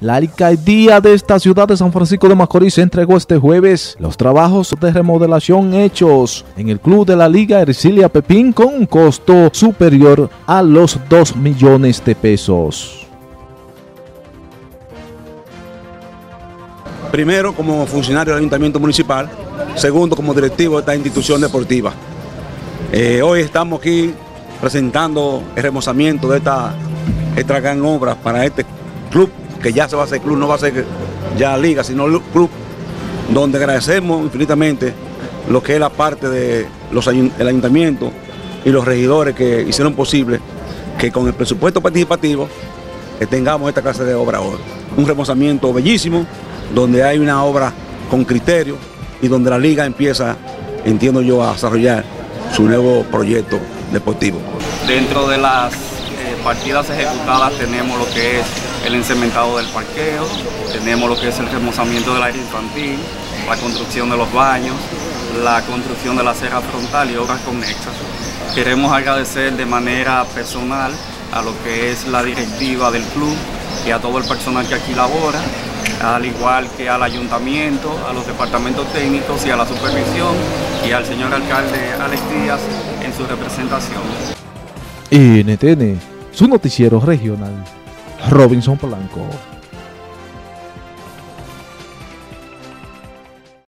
La alcaldía de esta ciudad de San Francisco de Macorís entregó este jueves los trabajos de remodelación hechos en el club de la Liga Ercilia Pepín con un costo superior a los 2 millones de pesos. Primero, como funcionario del Ayuntamiento Municipal. Segundo, como directivo de esta institución deportiva. Eh, hoy estamos aquí presentando el remozamiento de esta, esta gran obra para este club que ya se va a hacer club, no va a ser ya liga, sino club, donde agradecemos infinitamente lo que es la parte del de ayuntamiento y los regidores que hicieron posible que con el presupuesto participativo eh, tengamos esta clase de obra hoy. Un remozamiento bellísimo, donde hay una obra con criterio y donde la liga empieza, entiendo yo, a desarrollar su nuevo proyecto deportivo. Dentro de las eh, partidas ejecutadas tenemos lo que es el encementado del parqueo, tenemos lo que es el remozamiento del aire infantil, la construcción de los baños, la construcción de la ceja frontal y obras conexas. Queremos agradecer de manera personal a lo que es la directiva del club y a todo el personal que aquí labora, al igual que al ayuntamiento, a los departamentos técnicos y a la supervisión y al señor alcalde Alex Díaz en su representación. NTN, su noticiero regional. Robinson Polanco.